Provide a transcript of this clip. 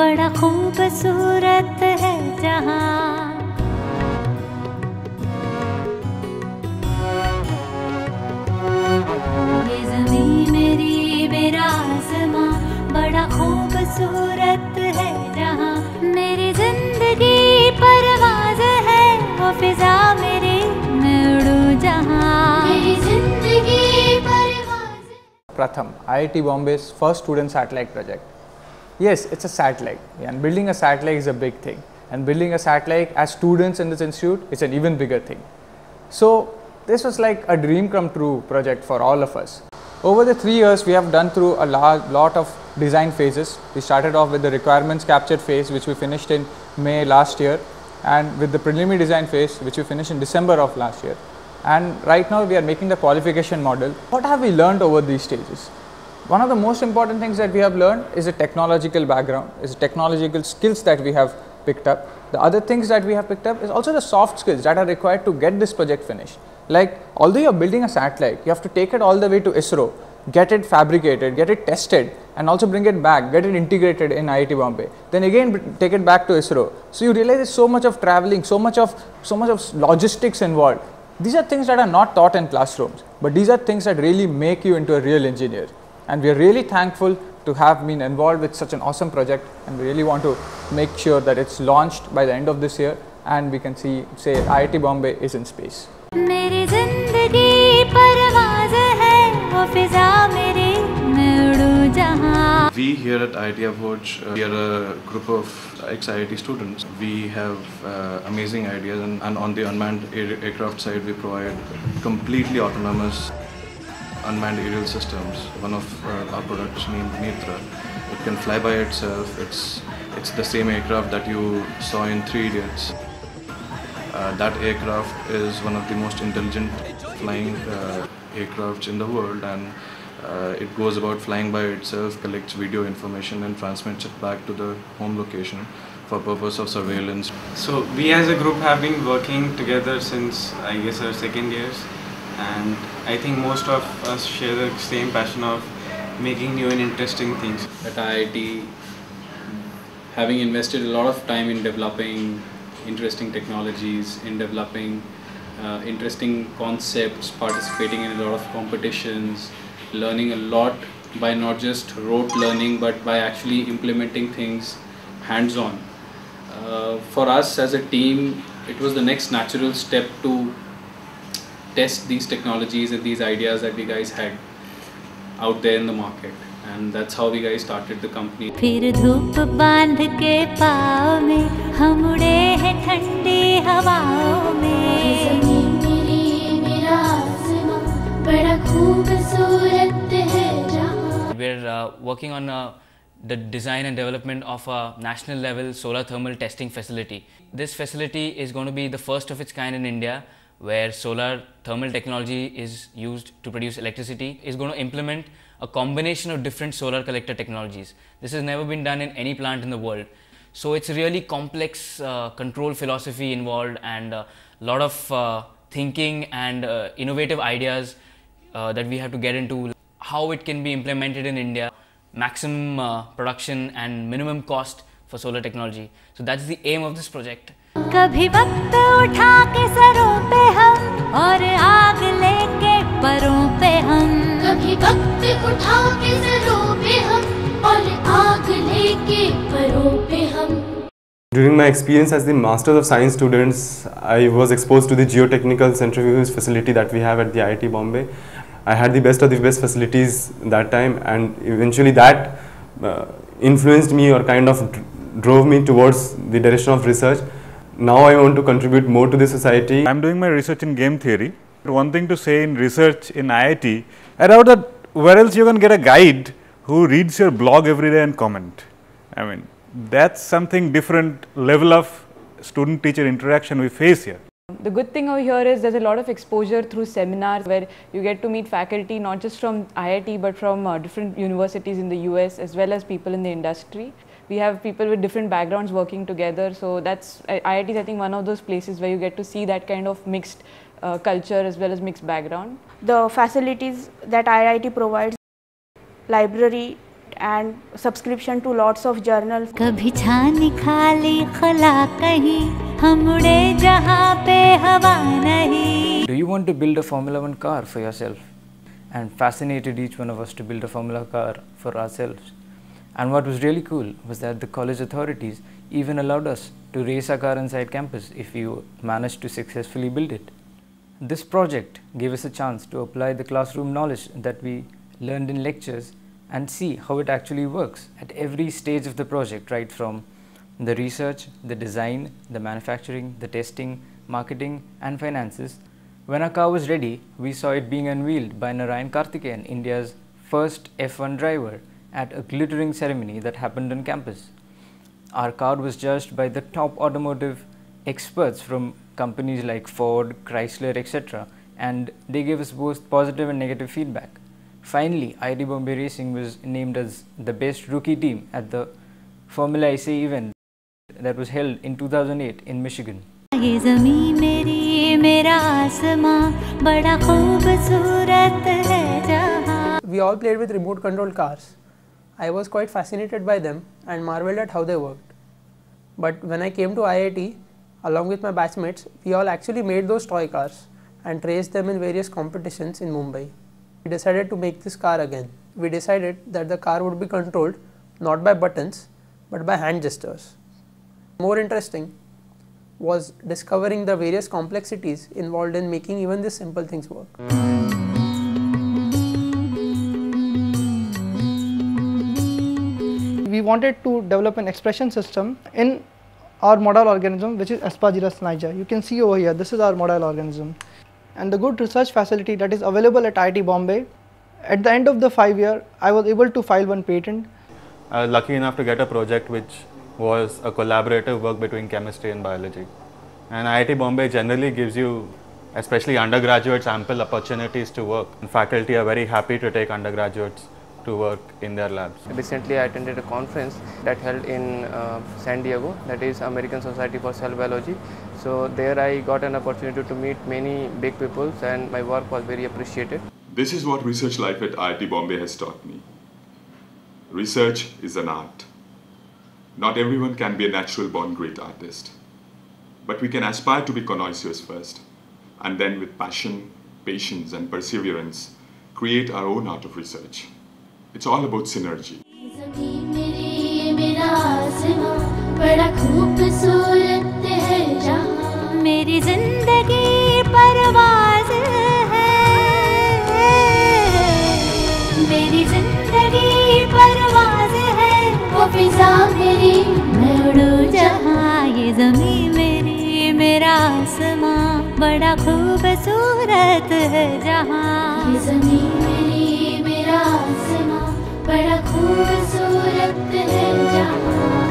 बड़ा खूबसूरत है जहाँ। ये जमी मेरी मेरा बड़ा खूबसूरत है जहाँ। मेरी ज़िंदगी परवाज है, वो फिजा मेरी मैं उड़ूं जहाँ। मेरी. Yes, it's a satellite, and building a satellite is a big thing. And building a satellite as students in this institute is an even bigger thing. So, this was like a dream come true project for all of us. Over the three years, we have done through a lot of design phases. We started off with the requirements capture phase, which we finished in May last year, and with the preliminary design phase, which we finished in December of last year. And right now, we are making the qualification model. What have we learned over these stages? One of the most important things that we have learned is a technological background, is the technological skills that we have picked up. The other things that we have picked up is also the soft skills that are required to get this project finished. Like, although you're building a satellite, you have to take it all the way to ISRO, get it fabricated, get it tested, and also bring it back, get it integrated in IIT Bombay. Then again, take it back to ISRO. So you realize there's so much of traveling, so much of so much of logistics involved. These are things that are not taught in classrooms, but these are things that really make you into a real engineer and we are really thankful to have been involved with such an awesome project and we really want to make sure that it's launched by the end of this year and we can see say IIT Bombay is in space. We here at IIT Abhoj, uh, we are a group of ex-IIT students. We have uh, amazing ideas and, and on the unmanned aircraft side we provide completely autonomous unmanned aerial systems. One of uh, our products named Netra. It can fly by itself. It's, it's the same aircraft that you saw in Three Idiots. Uh, that aircraft is one of the most intelligent flying uh, aircrafts in the world and uh, it goes about flying by itself, collects video information and transmits it back to the home location for purpose of surveillance. So we as a group have been working together since I guess our second years and I think most of us share the same passion of making new and interesting things. at IIT, having invested a lot of time in developing interesting technologies, in developing uh, interesting concepts, participating in a lot of competitions, learning a lot by not just rote learning but by actually implementing things hands on. Uh, for us as a team, it was the next natural step to test these technologies and these ideas that we guys had out there in the market and that's how we guys started the company फिर धूप बांध के पाँव में हम उड़े हैं ठंडी हवाओं में जमीन मेरी मेरा आसमां बड़ा खूबसूरत है जहां We're uh, working on uh, the design and development of a national level solar thermal testing facility. This facility is going to be the first of its kind in India where solar thermal technology is used to produce electricity. Is going to implement a combination of different solar collector technologies. This has never been done in any plant in the world. So it's really complex uh, control philosophy involved and a lot of uh, thinking and uh, innovative ideas uh, that we have to get into how it can be implemented in India, maximum uh, production and minimum cost for solar technology. So that's the aim of this project. कभी वक्त उठा के सरों पे हम और आग लेके परों पे हम कभी वक्त उठा के सरों पे हम और आग लेके परों पे हम During my experience as the Masters of Science students, I was exposed to the geotechnical centrifuges facility that we have at the IIT Bombay. I had the best of the best facilities that time, and eventually that uh, influenced me or kind of drove me towards the direction of research. Now I want to contribute more to the society. I'm doing my research in game theory. One thing to say in research in IIT, I doubt that where else you can get a guide who reads your blog every day and comment. I mean, that's something different level of student teacher interaction we face here. The good thing over here is there's a lot of exposure through seminars where you get to meet faculty not just from IIT but from uh, different universities in the US as well as people in the industry We have people with different backgrounds working together, so that's I- IIT is I think one of those places where you get to see that kind of mixed uh, culture as well as mixed background. the facilities that IIT provides library and subscription to lots of journals. कभी छानी खाली खला कहीं हम उड़े जहाँ पे हवा नहीं Do you want to build a Formula One car for yourself? And fascinated each one of us to build a Formula car for ourselves. And what was really cool was that the college authorities even allowed us to race our car inside campus if we managed to successfully build it. This project gave us a chance to apply the classroom knowledge that we learned in lectures and see how it actually works at every stage of the project, right from the research, the design, the manufacturing, the testing, marketing, and finances. When our car was ready, we saw it being unveiled by Narain Karthikeyan, India's first F1 driver, at a glittering ceremony that happened on campus. Our car was judged by the top automotive experts from companies like Ford, Chrysler, etc. and they gave us both positive and negative feedback. Finally, IIT Bombay Racing was named as the best rookie team at the Formula SAE event that was held in 2008 in Michigan. We all played with remote control cars. I was quite fascinated by them and marveled at how they worked. But when I came to IIT, along with my batchmates, we all actually made those toy cars and raced them in various competitions in Mumbai. We decided to make this car again. We decided that the car would be controlled not by buttons but by hand gestures. More interesting was discovering the various complexities involved in making even these simple things work. We wanted to develop an expression system in our model organism which is Aspergillus niger. You can see over here this is our model organism and the good research facility that is available at IIT Bombay. At the end of the five year I was able to file one patent. I was lucky enough to get a project which was a collaborative work between chemistry and biology. And IIT Bombay generally gives you, especially undergraduates, ample opportunities to work. And faculty are very happy to take undergraduates to work in their labs. Recently, I attended a conference that held in uh, San Diego, that is American Society for Cell Biology. So there I got an opportunity to meet many big people and my work was very appreciated. This is what research life at IIT Bombay has taught me. Research is an art. Not everyone can be a natural born great artist. But we can aspire to be connoisseurs first, and then with passion, patience, and perseverance, create our own art of research. It's all about synergy. मेरी मेरा आसमां बड़ा खूबसूरत है जहाँ मेरी ज़िंदगी परवाज है। मेरी ज़िंदगी परवाज है। वो फिजा मेरी मैं उड़ू जहाँ। ये जमी मेरी मेरा आसमां। बड़ा खूबसूरत है जहाँ। ये जमी मेरी बड़ा खूबसूरत है जहाँ